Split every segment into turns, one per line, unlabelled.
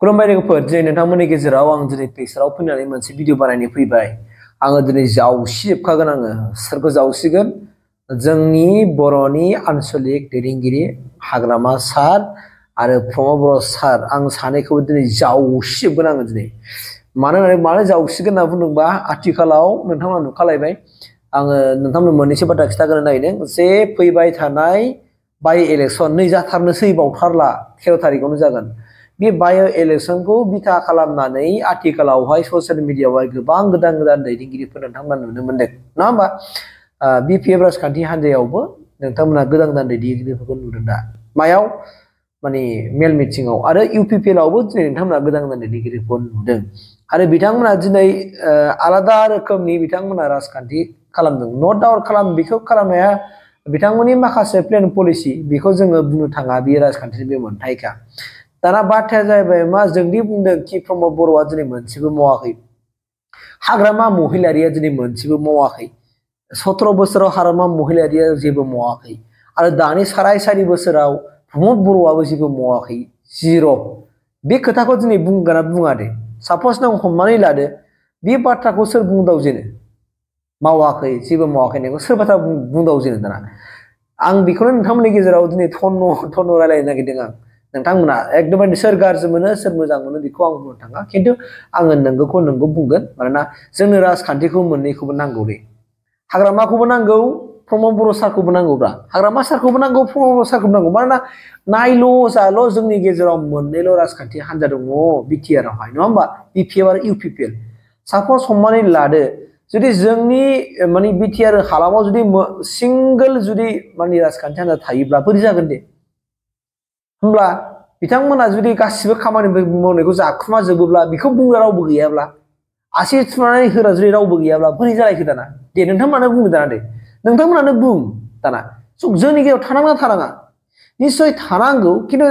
खुलुमबाय लोगोफोर दिनै नोंथांमोननि गेजेराव आं दिनै पेक्साराव फैनानै मोनसे भिडिअ बानायनो फैबाय आङो दिनै जावसिजोबखागोन आङो सोरखौ जावसिगोन जोंनि बर'नि आनसलिक दैदेनगिरि हाग्रामा सार आरो प्रमद बर' सार आं सानैखौबो दिनै जावसिजोबगोन आङो दिनै मानो होननानै मानो जावसिगोन होनना बुंदोंबा आथिखालाव नोंथांमोना नुखालायबाय आङो नोंथांमोन मोननैसो बाथ्रा खिन्थाग्रोनो नागिरदों जे फैबाय थानाय बाय इलेक्सन नै जाथारनोसै बावथारला तेर' थारिखआवनो जागोन बे बाय' इलेक्सनखौ बिथा खालामनानै आथिखालावहाय ससियेल मिडियाआवहाय गोबां गोदान गोदान दैदेनगिरिफोर नोंथांमोना नुनो मोनदों नङा होमबा बि पि एफ राजखान्थि हान्जायावबो नोंथांमोना गोदान गोदान दैदेनगिरिफोरखौ नुदों दा मायाव माने मेल मिटिङाव आरो इउ पि पि एल आवबो दिनै नोंथांमोना गोदान गोदान दैदेनगिरिफोर नुदों आरो बिथांमोना दिनै आलादा रोखोमनि बिथांमोना राजखान्थि खालामदों नट डाउट खालाम बेखौ खालामनाया बिथांमोननि माखासे प्लेन पलिसि बेखौ जोङो बुंनो थाङा बेयो राजखान्थिनि बे मोन्थायखा दाना बाथ्राया जाहैबाय मा जोंदि बुंदों कि प्रमद बर'आ दिनै मोनसेबो मावाखै हाग्रामा महिलारिया दिनै मोनसेबो मावाखै सत्र' बोसोराव हाग्रामा महिलारिया जेबो मावाखै आरो दानि साराय सारि बोसोराव प्रमद बर'आबो जेबो मावाखै जिर' बे खोथाखौ दिनै बुंगोन ना बुङा दे सापस नों हमनानै लादो बे बाथ्राखौ सोर बुंदावजेनो मावाखै जेबो मावाखै होननायखौ सोर बाथ्रा बुंदावजेनो दाना आं बेखौनो नोंथांमोननि गेजेराव दिनै थन्न' थन्न' रायलायनो नागिरदों आं नोंथांमोना एकदमबारे सोर गाज्रि मोनो सोर मोजां मोनो बेखौ आं बुंनो थाङा खिन्थु आङो नोंगौखौ नोंगौ बुंगोन मानोना जोंनो राजखान्थिखौ मोननैखौबो नांगौ दे हाग्रामाखौबो नांगौ प्रमद बर' सारखौबो नांगौब्रा हाग्रामा सारखौबो नांगौ प्रमद बर' सारखौबो नांगौ मानोना नायल' जाल' जोंनि गेजेराव मोननैल' राजखान्थि हान्जा दङ बिटिआर आवहाय नङा होमबा बि पि एफ आरो इउ पि पि एल सापस हमनानै लादो जुदि जोंनि माने बिटिआर हालामाव जुदि सिंगोल जुदि माने राजखान्थि हान्जा थायोब्ला बोरै जागोन दे होमब्ला बिथांमोना जुदि गासिबो खामानि मावनायखौ जाखुमा जोबोब्ला बेखौ बुंग्रा रावबो गैयाब्ला आसि थुनानै होग्रा जुदि रावबो गैयाब्ला बोरै जालायखो दाना दे नोंथांमोनानो बुंदो दाना दे नोंथांमोनानो बुं दाना जोंनि गेजेराव थानांगौ थानाङा निस्सय थानांगौ खिन्थु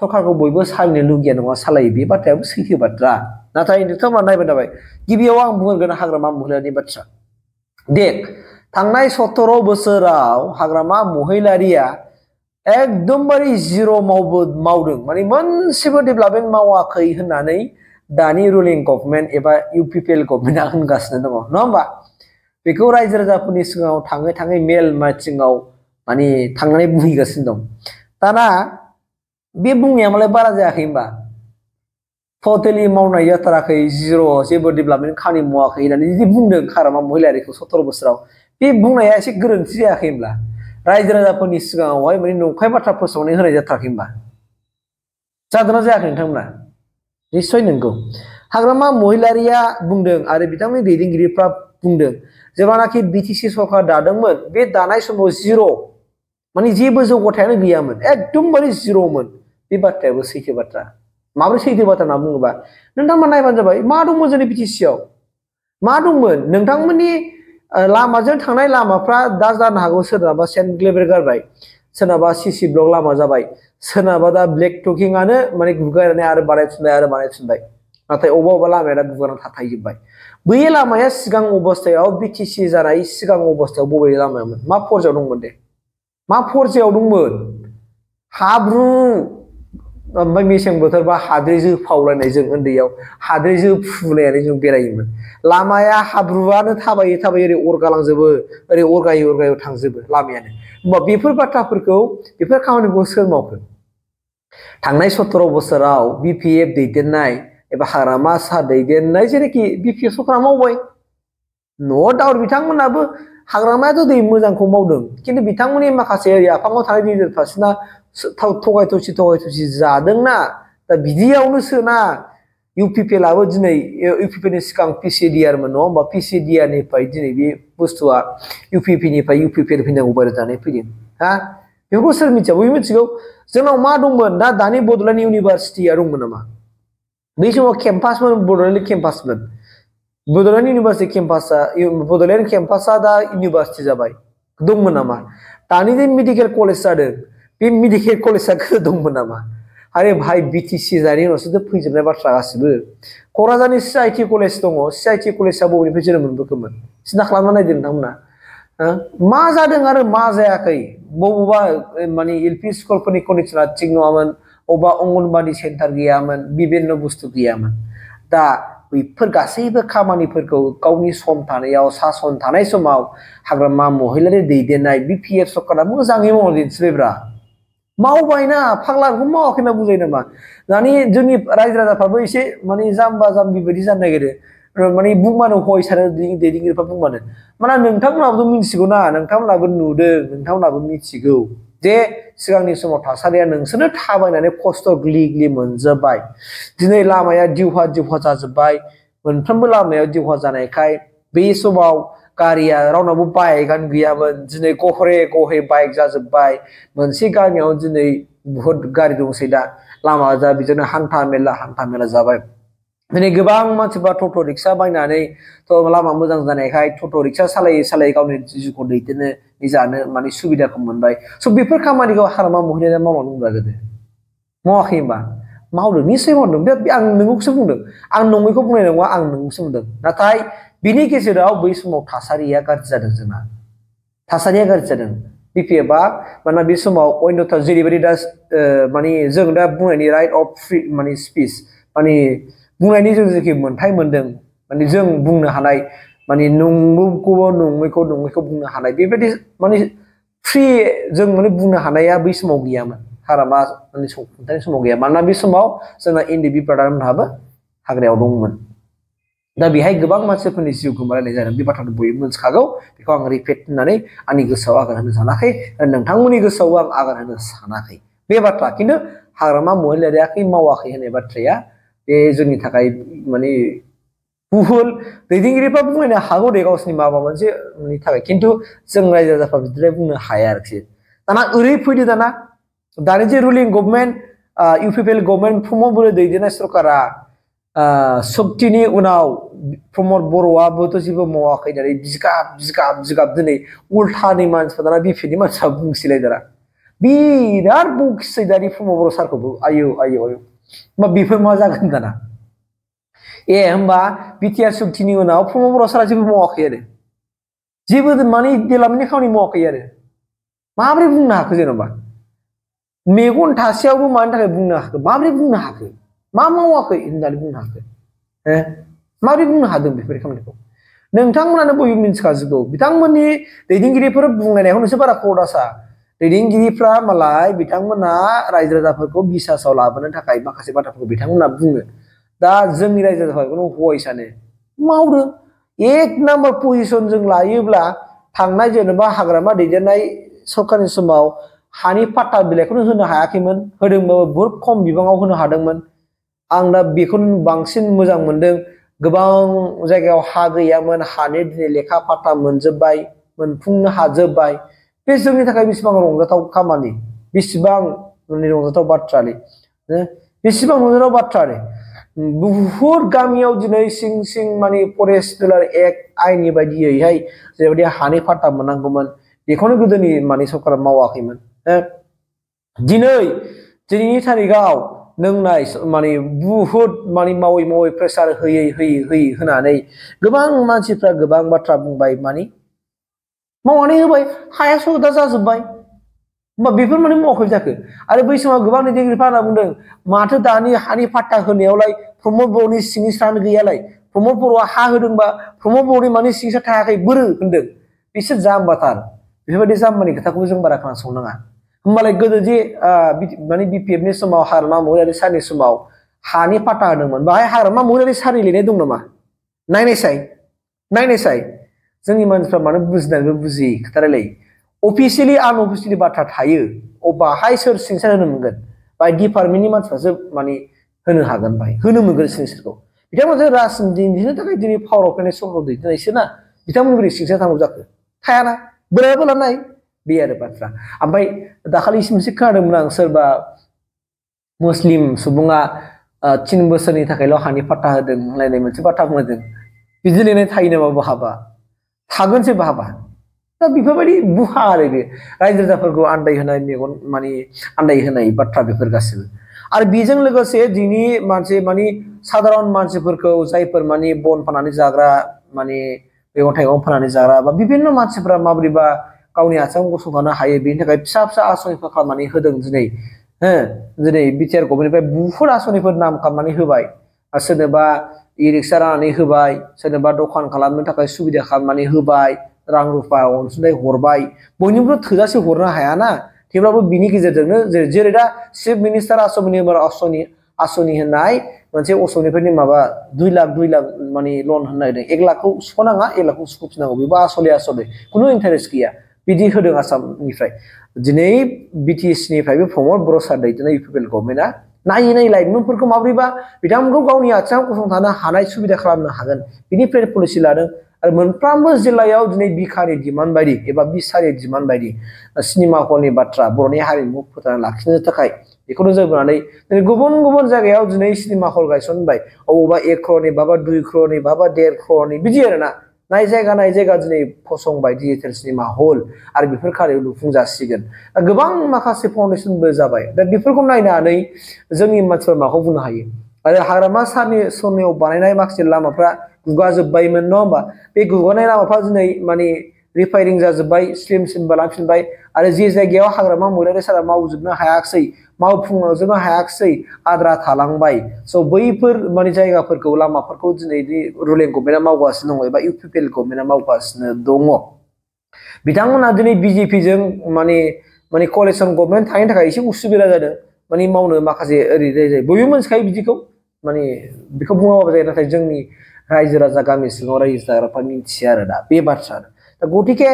सरकारखौ बयबो सालायनो लुगैया नङा सालायो बे बाथ्रायाबो सैथो बाथ्रा नाथाय नोंथांमोना नायबाय नाबाय गिबियाव आं बुंगोन हाग्रामा महिलारिनि बाथ्रा दे थांनाय सत्र' बोसोराव हाग्रामा महिलारिया एकदमबारे जिर' मावबो मावदों माने मोनसेबो डेभेलपमेन्ट मावाखै होननानै दानि रुलिं गभर्नमेन्ट एबा इउ पि पि एल गभर्नमेन्टआ होनगासिनो दङ नङा होमबा बेखौ रायजो राजाफोरनि सिगाङाव थाङै थाङै मेल माइटिङाव माने थांनानै बुंहैगासिनो दं दाना बे बुंनाया मालाय बारा जायाखै होनबा टटेलि मावनाय जाथाराखै जिर' जेबो डेभेलपमेन्ट खामानि मावाखै होननानै जुदि बुंदों खारामा महिलारिखौ सत्र' बोसोराव बे बुंनाया एसे गोरोन्थि जायाखै होनब्ला रायजो राजाफोरनि सिगाङावहाय माने नंखाय बाथ्रा फोसावनानै होनाय जाथाराखै होनबा जादोंना जायाखै नोंथांमोना? निस्सय नंगौ। हाग्रामा महिलारिया बुंदों आरो बिथांमोननि दैदेनगिरिफ्रा बुंदों, जेब्लानाखि बिटिसि सरकार दादोंमोन, बे दानाय समाव जिर' माने जेबो जौगाथायानो गैयामोन। एकदमबारे जिर'मोन। बे बाथ्रायाबो सैथो बाथ्रा। माबोरै सैथो बाथ्रा होनना बुङोबा, नोंथांमोना नायबानो जाबाय, मा दंमोन जोंनि बिटिसिआव मा दंमोन? नोंथांमोननि लामाजों थांनाय लामाफ्रा दा जानो हागौ सोरनाबा सेन्ट ग्लेभेल गारबाय, सोरनाबा सिसि ब्लक लामा जाबाय, सोरनाबा दा ब्लेक टकिंआनो माने गुगायनानै आरो बानायफिनबाय आरो बानायफिनबाय। नाथाय अबेबा अबेबा लामाया दा गुगानानै थाथायजोब्बाय। बै लामाया सिगां अबस्थायाव बिटिसि जानाय सिगां अबस्थायाव बबे लामायामोन? मा फर्जायाव दंमोन दे? मा फर्जायाव दंमोन? हाब्रु! ओमफ्राय मेसें बोथोर बा हाद्रि जोफावलायनाय जों उन्दैयाव। हाद्रि जोफुनायानो जों बेरायोमोन। लामाया हाब्रुआनो थाबायै थाबायै ओरै अरगालांजोबो, ओरै अरगायै अरगायै थांजोबो लामायानो। होमबा बेफोर बाथ्राफोरखौ बेफोर खामानिखौ सोर मावखो? थांनाय सत्र' बोसोराव बि पि एफ़ दैदेननाय एबा हाग्रामा सा दैदेननाय जेरैखि बि पि एफ़ सरकारा मावबाय। न' डाउट बिथांमोनाबो हाग्रामायाथ' दै मोजांखौ मावदों, खिन्थु बिथांमोननि माखासे आफाङाव थानाय लिडार पार्सना थगाय थसि थगाय थसि जादोंना दा बिदियावनो सोना इउ पि एलआबो दिनै इउ पि पि एलनि सिगां पि सि नङा होमबा पि सि दिनै बे पि एल फैनांगौ बायदि जानानै फैदों हा बेखौ सोर मिथिया बयबो मिथिगौ जोंनाव मा दंमोन दा दानि बड'लेण्ड इउनिभारसिटिया दंमोन नामा बै समाव केम्पासमोन बड'लेण्ड केम्पासमोन बड'लेण्ड इउनिभारसिटि केम्पासआ बड'लेण्ड केम्पासआ दा इउनिभारसिटि जाबाय दंमोन नामा दानि जे मेडिकेल कलेज जादों मेडिकेल कलेजआ गोदो दंमोन नामा आरे भाई बिटिसि जानायनि उनावसो फैजोबनाय बाथ्रा गासिबो क'क्राझारनि सि आइ टि कलेज दङ सि आइ टि कलेजआ बबेनिफ्राय जोनोम मोनबोखोमोन सिन्था खालामना नायदो नोंथांमोना मा जादों आरो मा जायाखै बबेबा माने एल पि स्कुलफोरनि कन्डिसना थिग नङामोन अबा अंगनबादि सेन्टार गैयामोन बिभिन्न बुस्थु गैयामोन दा बैफोर गासैबो खामानिफोरखौ गावनि सम थानायाव सासन थानाय समाव हाग्रामा महिलारि दैदेननाय बि पि एफ सरकारा मोजाङै मावना दिन्थिबायब्रा मावबायना फाग्ला बेखौ मावाखै होनना बुजायो नामा दानि जोंनि रायजो राजाफ्राबो एसे माने जाम्बा जाम्बि बायदि जानो नागिरो माने बुंबानो हय सानो दैदेनगिरिफ्रा बुंबानो माने नोंथांमोनाबोथ' मिथिगौ ना नोंथांमोनाबो नुदों नोंथांमोनाबो मिथिगौ जे सिगांनि समाव थासारिया नोंसोरनो थाबायनानै खस्थ' ग्लि ग्लि मोनजोब्बाय दिनै लामाया दिवहा दिवहा जाजोब्बाय मोनफ्रोमबो लामायाव दिवहा जानायखाय बे समाव गारिया रावनावबो बाइकआनो गैयामोन दिनै गहरे गहे बाइक जाजोब्बाय मोनसे गामियाव दिनै बुहुद गारि दंसै दा लामा जा बिदिनो हान्था मेला हान्था मेला जाबाय दिनै गोबां मानसिफ्रा टट' रिक्सा बायनानै लामा मोजां जानायखाय टट' रिक्सा सालायै सालायै गावनि जिउखौ दैदेननो जानो माने सुबिदाखौ मोनबाय स' बेफोर खामानिखौ हाग्रामा महिलाया मावनानै दंब्रा गोदो मावाखै होनबा मावदों निस्सय मावदों बे आं नोंगौसो बुंदों आं नङैखौ बुंनाय नङा आं नोंगौसो बुंदों नाथाय बिनि गेजेराव बै समाव थासारिया गाज्रि जादों जोंना थासारिया गाज्रि जादों बिपिएफआ मानोना बे समाव अन्यथा जेरैबायदि दा माने जों दा बुंनायनि राइट अफ फ्रि माने स्पिच माने बुंनायनि जों जेखि मोन्थाय मोन्दों माने जों बुंनो हानाय माने नंगौखौबो नङैखौ नङैखौ बुंनो हानाय बेबायदि माने फ्रि जों माने बुंनो हानाया बै समाव गैयामोन माने खुंथायनि समाव गैया। मानोना बे समाव जोंना ब्रादारमोनहाबो हाग्रायाव दंमोन। दा बेहाय गोबां मानसिफोरनि जिउ गोमालायनाय जादों। बे बाथ्राखौ बयबो मोनथिखागौ बेखौ आं रिपिट होननानै आंनि गोसोआव आगान होनो सानाखै नोंथांमोननि गोसोआव आं आगान बे बाथ्रा, खिन्थु हाग्रामा महिलारियाखै मावाखै होननाय बाथ्राया बे जोंनि थाखाय माने भुल दैदेनगिरिफ्रा बुंनो दे गावसोरनि माबा मोनसेनि थाखाय। खिन्थु जों रायजो राजाफ्रा हाया दाना ओरै फैदो दाना दानि जे रुलिं गभर्नमेन्ट इउ पि पि एल गभर्नमेन्ट प्रमद दैदेननाय सरकारा सक्तिनि उनाव प्रमद बर'आबोथ' जेबो मावाखै होननानै बिगाब बिगाब बिगाब दिनै उल्थानि मानसिफ्रा दाना बिपिनि मानसिफ्रा बुंसैलाय दाना बिराद बखिसै दानि प्रमद बर' सारखौबो आयौ आयौ आयौ होमबा बेफोर मा जागोन दाना ए होमबा बिटिआर सक्तिनि उनाव प्रमद बर' सारा जेबो मावाखै आरो जेबो माने डेभेलपमेन्टनि खामानि मावाखै आरो माबोरै बुंनो हाखो जेन'बा मेगन थासेयावबो मानि थाखाय बुंनो हाखो माबोरै बुंनो हाखो मा मावाखै होननानै बुंनो हाखो हो माबोरै बुंनो हादों बेफोर खामानिखौ नोंथांमोनानो बयबो मिन्थिखाजोबगौ बिथांमोननि दैदेनगिरिफोर बुंलायनायखौ नोंसोर बारा खरदासा दैदेनगिरिफ्रा मालाय बिथांमोना रायजो राजाफोरखौ बिसासाव लाबोनो थाखाय माखासे बाथ्राफोरखौ बिथांमोना बुङो दा जोंनि रायजो राजाफोरखौ हय सानो मावदों एक नाम्बार पजिसन जों लायोब्ला थांनाय जेनेबा हाग्रामा दैदेननाय सरकारनि समाव हानि पाट्टा बिलाइखौनो होनो हायाखैमोन होदोंबाबो बुहुद खम बिबाङाव होनो हादोंमोन आं दा बेखौनो बांसिन मोजां मोनदों गोबां जायगायाव हा गैयामोन हानि दिनै लेखा पाट्टा मोनजोब्बाय मोनफुंनो हाजोब्बाय बे जोंनि थाखाय बेसेबां रंजाथाव खामानि बेसेबां रंजाथाव बाथ्रालै बेसेबां रंजाथाव बाथ्रालै बुहुद गामियाव दिनै सिं सिं माने फरेस्ट पिलार एक्ट आइननि बायदियैहाय जेरैबायदि हानि पाट्टा मोननांगौमोन बेखौनो गोदोनि माने सरकारा मावाखैमोन दिनै दिनैनि थारिखआव नोंनाय माने बुहुद माने मावै मावै प्रेसार होयै होयै होयै होनानै गोबां मानसिफ्रा गोबां बाथ्रा बुंबाय माने मावनानै होबाय हाया सदा जाजोब्बाय होमबा बेफोर माने मावाखै जाखो आरो बै समाव गोबां दैदेनगिरिफ्रा होनना बुंदों माथो दानि हानि पाट्टा होनायावलाय प्रमद बर'नि सिगनेसारानो गैयालाय प्रमद बर'आ हा होदोंबा प्रमद बर'नि माने सिगनेसार थायाखै बोरो होनदों बिसोर जाम्बाथार बेफोरबायदि जाम्बानि खोथाखौबो जों बारा खोनासंनाङा होमबालाय गोदो जे माने बिपिएफनि समाव हाग्रामा महिलारि सारनि समाव हानि पाट्टा होदोंमोन। बाहाय हाग्रामा महिलारि सारनि लिरनाय दं नामा? नायनायसाय नायनायसाय जोंनि मानसिफ्रा मानो बुजिनानैबो बुजियै? खोथा रायलायो अफिसियेलि आनअफिसियेलि बाथ्रा थायो। बाहाय सोर सिंसार होनो मोनगोन? बाय डिपार्टमेन्टनि मानसिफ्रासो माने होनो हागोन बाहाय होनो मोनगोन सिंसारखौ बिथांमोनजों राजनिथि थाखाय दिनै पावाराव फैनाय सरकार दैदेननायसो ना? बिथांमोन बोरै सिंसार थांगौ जाखो। थायाना। बोराय बोला नाय बे आरो बाथ्रा। ओमफ्राय दाखालिसो मोनसे खोनादोंमोन आं सोरबा मुस्लिम सुबुङा थिन बोसोरनि थाखायल' हानि पाट्टा होदों होनलायनाय मोनसे बाथ्रा बुंदों। बिदि लिरनाय थायो नामा बहाबा? थागोनसो बहाबा। दा बेफोरबायदि बुहा आरो बे रायजो राजाफोरखौ आन्दायहोनाय मेगन माने आन्दायहोनाय बाथ्रा बेफोर गासैबो। आरो बेजों लोगोसे दिनै मानसि माने साधारन मानसिफोरखौ जायफोर माने बन फाननानै जाग्रा माने मैगं थाइगं फाननानै जाग्रा बा बिभिन्न मानसिफ्रा माबोरैबा गावनि आथिङाव गसंथानो हायो बेनि थाखाय फिसा फिसा आसनिफोर खालामनानै होदों दिनै हो दिनै बिटिआर गभर्नमेन्टनिफ्राय बुहुत आसनिफोर नाम खालामनानै होबाय आरो सोरनोबा इ रिक्सा राननानै होबाय सोरनोबा दखान खालामनो थाखाय सुबिदा खालामनानै होबाय रां रुफा अनसुंथाइ हरबाय बयनिबो थोजासे हरनो हायाना थेवब्लाबो बिनि गेजेरजोंनो जेरै दा चिफ मिनिस्टार आसनि आसनि आसनि होननाय मोनसे असमनिफ्रायनो माबा दुइ लाख दुइ लाख माने लन होनो नागिरदों एक लाखखौ सुख'नाङा एक लाखखौ सुख'फिननांगौ बेबो आसले आसले खुनु इन्टारेस्ट गैया बिदि होदों आसामनिफ्राय दिनै बिटिसिनिफ्रायबो प्रमद बर' सार दैदेननाय इउ पि गभर्नमेन्टआ नायै नायै लाइमोनफोरखौ माबोरैबा बिथांमोनखौ गावनि आथिङाव गसंथानो हानाय सुबिदा खालामनो हागोन बिनिफ्राय पलिसि लादों आरो मोनफ्रोमबो जिल्लायाव दिनै बिखानि डिमान्ड बायदि एबा बिसारि डिमान्ड बायदि सिनेमा हलनि बाथ्रा बर'नि हारिमु फोथांना लाखिनो थाखाय बेखौ नोजोर दिनै गुबुन गुबुन जायगायाव दिनै सिनेमा हल गायसनबाय अबावबा एक क्र'रनि बाबा दुइ क्र'रनि बाबा देर क्र'रनि बिदि आरोना नाय जायगा नाय जायगा दिनै फसंबाय डिजिटेल सिनेमा हल आरो बेफोर खारियाव लुफुंजासिगोन। गोबां माखासे फाउन्डेसनबो जाबाय। दा बेफोरखौ नायनानै जोंनि मानसिफोरा माखौ बुंनो हायो? आरो हाग्रामा सारनि समनियाव बानायनाय माखासे लामाफ्रा गुगाजोब्बायमोन, नङा होमबा? बे गुगानाय लामाफ्रा दिनै माने रिफायरिं जाजोब्बाय स्लिम स्लिम बालांफिनबाय आरो हाग्रामा मैरारि सारा मावजोबनो हायाखिसै मावफुंजोबनो हायाखिसै आद्रा थालांबाय स' बैफोर माने जायगाफोरखौ लामाफोरखौ दिनै रुलिं गभर्नमेन्टआ मावगासिनो दङ एबा इउ एल गभर्नमेन्टआ मावगासिनो दङ बिथांमोना दिनै बिजेपिजों माने माने कलेक्सन गभर्नमेन्ट थानायनि थाखाय एसे उसुबिदा जादों माने मावनो माखासे ओरै जायो बयबो मोनथिखायो बिदिखौ माने बेखौ बुङाबाबो जायो नाथाय जोंनि रायजो राजा गामि सिङाव रायजो जाग्राफ्रा मिथिया आरो दा बे बाथ्रा गतिके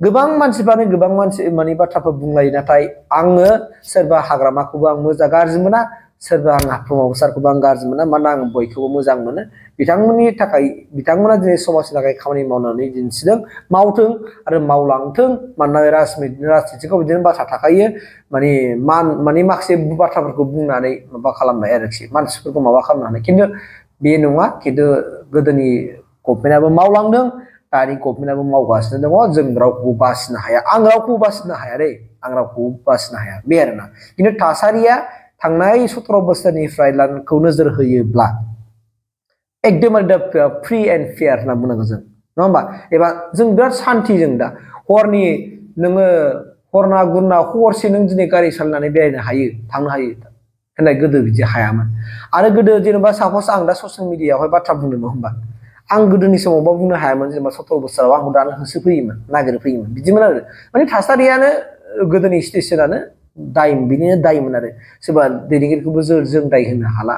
गोबां मानसिफ्रानो गोबां मानसि माने बाथ्राफोर बुंलायो नाथाय आङो सोरबा हाग्रामाखौबो आं मोजां गाज्रि मोना सोरबा आंहा प्रमद सारखौबो आं गाज्रि मोना मानोना आं बयखौबो मोजां मोनो बिथांमोननि थाखाय बिथांमोना दिनै समाजनि थाखाय खामानि मावनानै दिन्थिदों मावथों आरो मावलांथों मानोना राजनितिखौ बिदिनो बाथ्रा थाखायो माने मान माने माखासे बाथ्राफोरखौ बुंनानै माबा खालामनाय आरोखि मानसिफोरखौ माबा खालामनानै खिन्थु बे नङा खिन्थु गोदोनि गभर्नमेन्टआबो मावलांदों दानि गभर्नमेन्टआबो मावगासिनो दङ जों रावखौबो बासिनो हाया आं रावखौबो बासिनो हाया दै आं रावखौबो बासिनो हाया बे आरोना खिन्थु थासारिया थांनाय सथ्र बोसोरनिफ्राय खौ नोजोर होयोब्ला एकदमबारे दा फ्रि एन्ड फेयार होनना बुंनांगोन जों नङा होमबा एबा जों बिराद सान्थि जों दा हरनि नोङो हरना गुरना हरसे नों दिनै गारि सालायनानै बेरायनो हायो थांनो हायो होननाय गोदो बिदि हायामोन आरो गोदो जेनेबा सापस आं दा ससियेल मिडियायावहाय बाथ्रा बुंदों नङा होमबा आं गोदोनि समावबा बुंनो हायामोन जेनेबा सत्र बोसोराव आंखौ दानो होसोफैयोमोन, नागिरफैयोमोन, बिदिमोन आरो। माने थासारियानो गोदोनि सिटुवेसनानो दायमोन, बिनिनो दायमोन आरो। सोरबा दैदेनगिरिखौबो जों जों दाय होनो हाला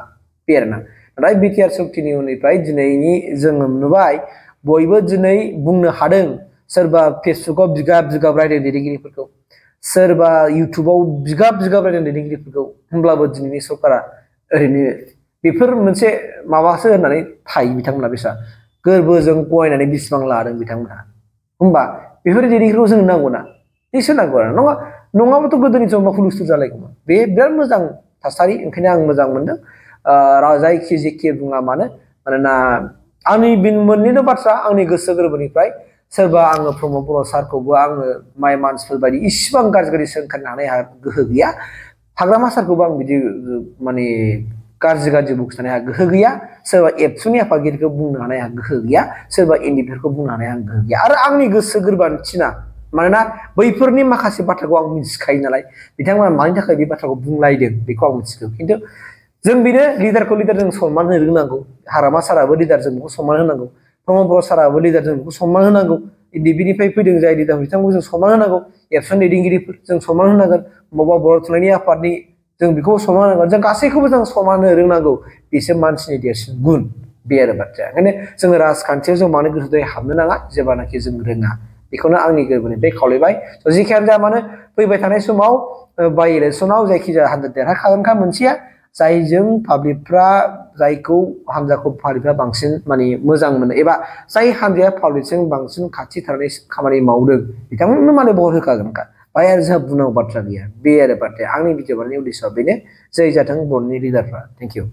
बे आरोना नाथाय बिटिआर सक्तिनि उननिफ्राय दिनैनि जोङो नुबाय, बयबो दिनै बुंनो हादों, सोरबा फेसबुकाव बिगाब बिगाब रायदों दैदेनगिरिफोरखौ, सोरबा इउटुबाव बिगाब बिगाब रायदों दैदेनगिरिफोरखौ, होमब्लाबो दिनैनि सरकारा ओरैनो बेफोर मोनसे माबासो होननानै थायो बिथांमोना बेसा। गोरबोजों गयनानै बेसेबां लादों बिथांमोना होमबा बेफोर दैदेनगिरिखौ जोंनो नांगौ ना? निसय नांगौ आरो। नङा नङाबाथ' गोदोनि समाव मा हुलुस्थुल जालायगौमोन? बे बिराद मोजां थासारि, ओंखायनो आं मोजां मोनदों। जायखि जेखि बुङा मानो? मानोना आंनि मोननैल' बाथ्रा, आंनि गोसो गोरबोनिफ्राय सोरबा आङो प्रमद बर' सारखौबो आङो माइ मानसिफोर बायदि इसिबां गाज्रि गाज्रि सोंखानो हानाय गोहो गैया। हाग्रामा सारखौबो आं बिदि माने गाज्रि गाज्रि बुखिनानै आंहा गोहो गैया, सोरबा एबसुनि आफादगिरिखौ बुंनो हानाय आंहा गोहो गैया, सोरबा एनडिपिफोरखौ बुंनो हानाय आंहा गोहो गैया। आरो आंनि गोसो गोरबोआनो थिना मानोना बैफोरनि माखासे बाथ्राखौ आं मिथिखायो नालाय, बिथांमोना मानि थाखाय बे बाथ्राखौ बुंलायदों बेखौ आं मिथिगौ खिन्थु जों बेनो लिडारखौ लिडारजों सनमान होनो रोंनांगौ। हारामा साराबो लिडारजों बेखौ सनमान होनांगौ। प्रमद बर' साराबो लिडारजों बेखौ सनमान होनांगौ। एनडिपिनिफ्राय फैदों जाय लिडार बिथांमोनखौ जों सनमान होनांगौ। एबसुन दैदेनगिरिफोर जों सनमान होनांगोन। बबेबा बर' थुनलाइनि आफादनि जों बेखौ सनमान होनांगोन जों गासैखौबो जों सनमान होनो रोंनांगौ। बेसो मानसिनि देरसिन गुन, बे आरो बाथ्राया। ओंखायनो जोङो राजखान्थियाव जों मानो गोसो हाबनो नाङा, जेब्लानाखि जों रोङा। बेखौनो आंनि गोरबोनिफ्राय खावलायबाय। जेखियानो जाया मानो, फैबाय थानाय समाव बाइ इलेक्सनाव जायखिजाया हानजा देरहाखागोनखा मोनसेया, जायजों पाब्लिकफ्रा, जायखौ हान्जाखौ पाब्लिकफ्रा बांसिन माने मोजां मोनो, एबा जाय हान्जाया पाब्लिकजों बांसिन खाथि थानानै खामानि मावदों, बिथांमोननो माने भट होखागोनखा। जोंहा बुंनांगौ बाथ्रा गैया बे आरो बाथ्राया आंनि भिडिअ बानायनायनि उद्देশ্যआ बेनो जै जाथों बर'नि लिडारफ्रा थेंक इउ